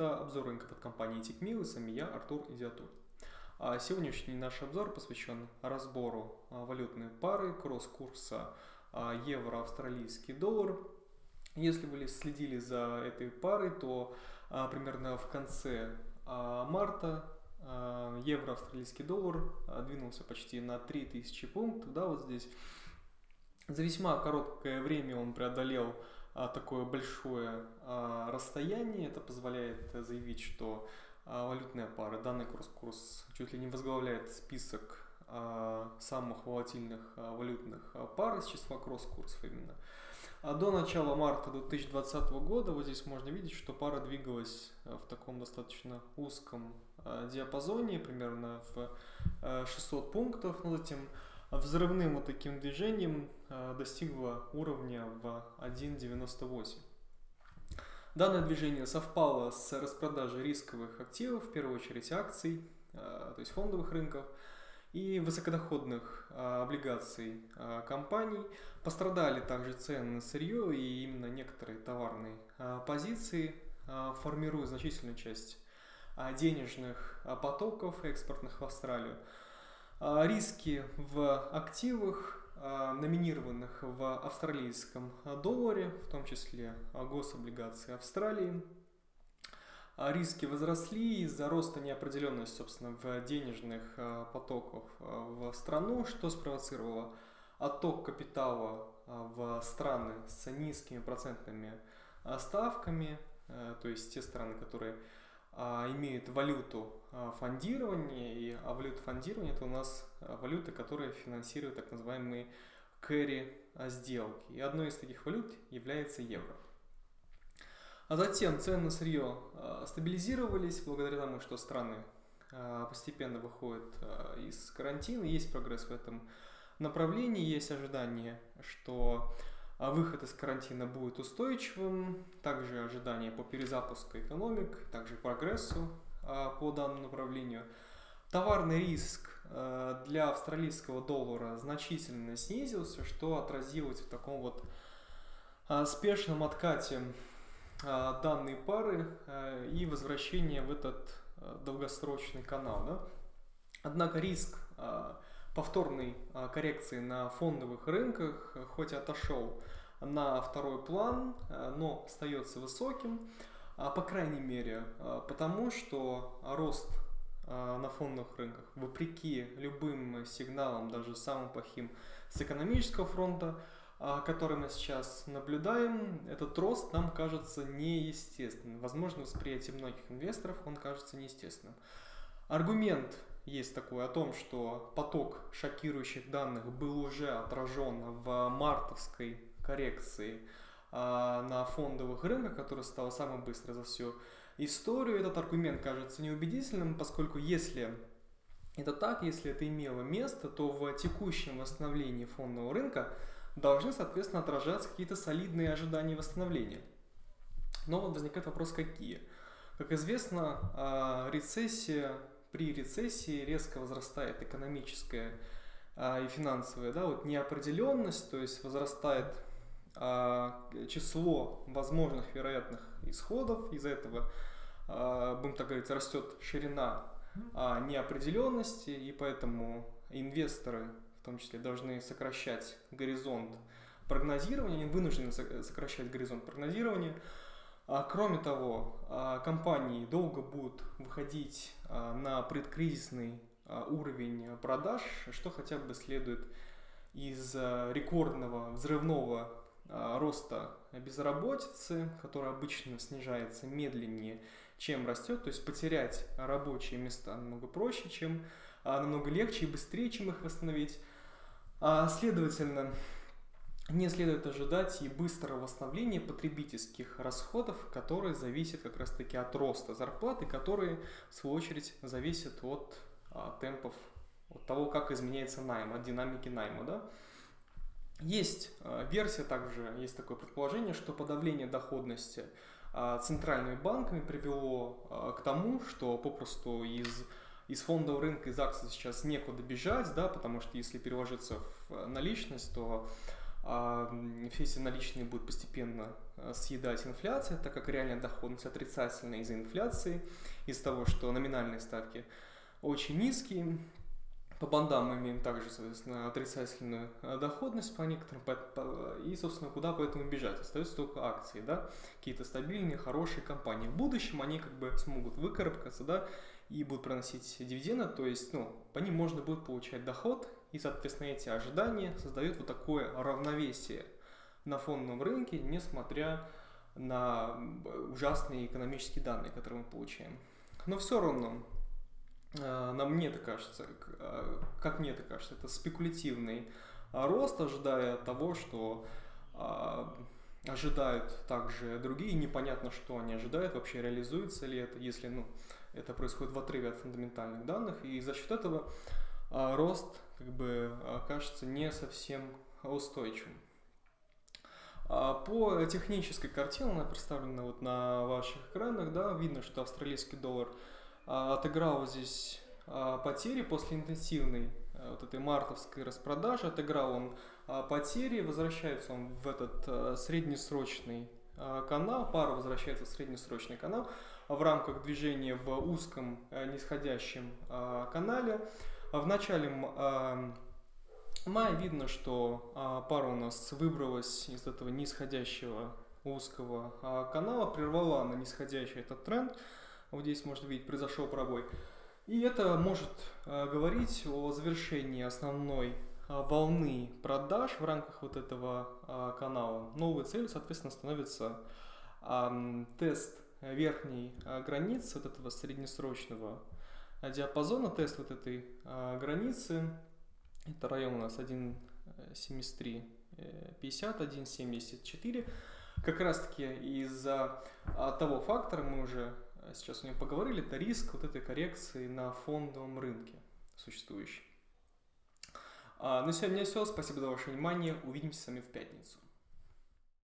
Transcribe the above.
Это обзор рынков от компании Тикмил и сами я, Артур Изиатуль. А сегодняшний наш обзор посвящен разбору а, валютной пары, кросс-курса а, евро-австралийский доллар. Если вы следили за этой парой, то примерно в конце марта евро-австралийский доллар двинулся почти на 3000 пунктов, да, вот здесь. За весьма короткое время он преодолел такое большое а, расстояние. Это позволяет заявить, что а, валютная пара, данный курс-курс чуть ли не возглавляет список самых волатильных валютных пар из числа кросс-курсов именно. А до начала марта 2020 года вот здесь можно видеть, что пара двигалась в таком достаточно узком диапазоне, примерно в 600 пунктов, но затем взрывным вот таким движением э, достигла уровня в 1.98. Данное движение совпало с распродажей рисковых активов, в первую очередь акций, э, то есть фондовых рынков, и высокодоходных э, облигаций компаний. Пострадали также цены на сырье и именно некоторые товарные позиции, формируя значительную часть денежных потоков экспортных в Австралию. А, риски в активах, а, номинированных в австралийском долларе, в том числе гособлигации Австралии. А, риски возросли из-за роста неопределенности, собственно, в денежных потоках в страну, что спровоцировало отток капитала в страны с низкими процентными ставками, то есть те страны, которые а, имеют валюту а, фондирования, и а валюта фондирования это у нас а, валюта, которая финансирует так называемые carry сделки. И одной из таких валют является евро. А затем цены на сырье стабилизировались благодаря тому, что страны постепенно выходят из карантина. Есть прогресс в этом направлении, есть ожидание, что а выход из карантина будет устойчивым, также ожидания по перезапуску экономик, также прогрессу а, по данному направлению. Товарный риск а, для австралийского доллара значительно снизился, что отразилось в таком вот спешном откате данной пары и возвращение в этот долгосрочный канал. Да? Однако риск повторной а, коррекции на фондовых рынках, хоть отошел на второй план, а, но остается высоким, а, по крайней мере, потому что рост на фондовых рынках, вопреки любым сигналам, даже самым плохим с экономического фронта, который мы сейчас наблюдаем, этот рост нам кажется неестественным. Возможно, восприятие многих инвесторов он кажется неестественным. Аргумент есть такое о том, что поток шокирующих данных был уже отражен в мартовской коррекции а, на фондовых рынках, которая стала самой быстрой за всю историю. Этот аргумент кажется неубедительным, поскольку если это так, если это имело место, то в текущем восстановлении фондового рынка должны, соответственно, отражаться какие-то солидные ожидания восстановления. Но вот возникает вопрос, какие. Как известно, а, рецессия при рецессии резко возрастает экономическая а, и финансовая да, вот неопределенность, то есть возрастает а, число возможных вероятных исходов, из-за этого, а, будем так говорить, растет ширина а, неопределенности, и поэтому инвесторы в том числе должны сокращать горизонт прогнозирования, они вынуждены сокращать горизонт прогнозирования, кроме того, а, компании долго будут выходить а, на предкризисный уровень продаж, что хотя бы следует из рекордного взрывного роста безработицы, которая обычно снижается медленнее, чем растет, то есть потерять рабочие места намного проще, чем намного легче и быстрее, чем их восстановить. Следовательно, не следует ожидать и быстрого восстановления потребительских расходов, которые зависят как раз таки от роста зарплаты, которые в свою очередь зависят от а, темпов, от того, как изменяется найм, от динамики найма. Да? Есть а, версия также, есть такое предположение, что подавление доходности а, центральными банками привело а, к тому, что попросту из из фондового рынка, из акций сейчас некуда бежать, да, потому что если переложиться в наличность, то все эти наличные будет постепенно съедать инфляция, так как реальная доходность отрицательная из-за инфляции, из-за того, что номинальные ставки очень низкие, по бандам мы имеем также, соответственно, отрицательную э, доходность по некоторым, и, собственно, куда поэтому бежать? Остаются только акции, да, какие-то стабильные, хорошие компании. В будущем они как бы смогут выкарабкаться, да, и будут приносить дивиденды, то есть, ну, по ним можно будет получать доход, и, соответственно, эти ожидания создают вот такое равновесие на фондовом рынке, несмотря на ужасные экономические данные, которые мы получаем. Но все равно Э, нам мне это кажется, э, как мне это кажется, это спекулятивный рост, ожидая того, что ожидают также другие, непонятно, что они ожидают, вообще реализуется ли это, если ну, это происходит в отрыве от фундаментальных данных, и за счет этого рост как бы кажется не совсем устойчивым. По технической картине, она представлена вот на ваших экранах, да, видно, что австралийский доллар – а, отыграл здесь а, потери после интенсивной а, вот этой мартовской распродажи, отыграл он потери, возвращается он в этот среднесрочный канал, пара возвращается в среднесрочный канал в рамках движения в узком нисходящем канале. В начале мая видно, что пара у нас выбралась из этого нисходящего узкого канала, прервала на нисходящий этот тренд, вот здесь можно видеть, произошел пробой. И это может э, говорить о завершении основной э, волны продаж в рамках вот этого э, канала. Новой целью, соответственно, становится э, тест верхней э, границы вот этого среднесрочного диапазона, тест вот этой э, границы. Это район у нас 1.73 50, 1.74. Как раз таки из-за того фактора мы уже Э, сейчас у нем поговорили, это риск вот этой коррекции на фондовом рынке существующий. А, на сегодня все. Спасибо за ваше внимание. Увидимся с вами в пятницу.